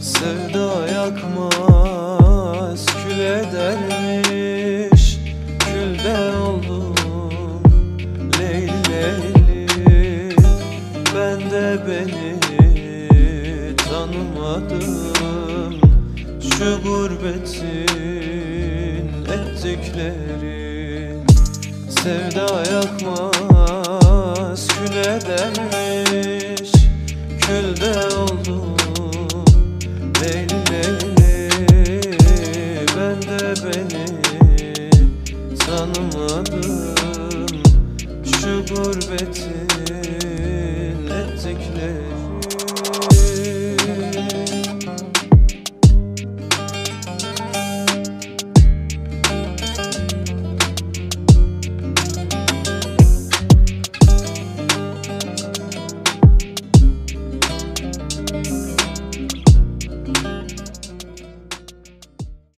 Sevda yakmaz kül edermiş. Külde oldum Leyli Leyli Ben de beni tanımadım. Şu gurbetin ettikleri Sevda yakmaz kül edermiş. Külde oldum de beni tanımadım. Şu gurbetin ettikleri